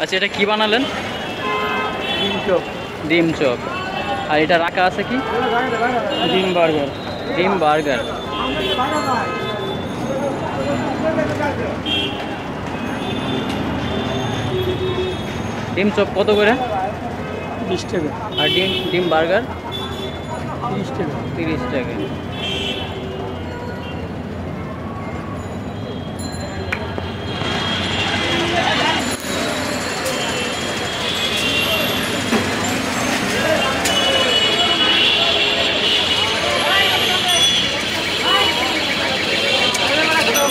আচ্ছা এটা কি বানালেন? ডিম চপ। ডিম চপ। আর এটা রাখা আছে কি? ডিম বার্গার। ডিম বার্গার। ডিম চপ কত করে? বিশ টাকা। আর ডিম ডিম বার্গার? তিরিশ টাকা। তিরিশ টাকা।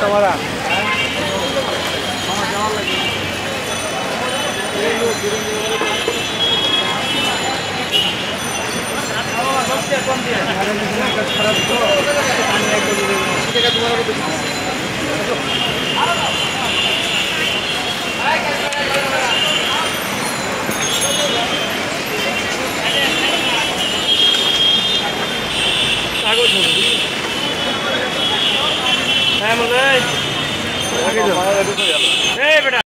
તમારા হ্যাঁ মনে এই বেটা।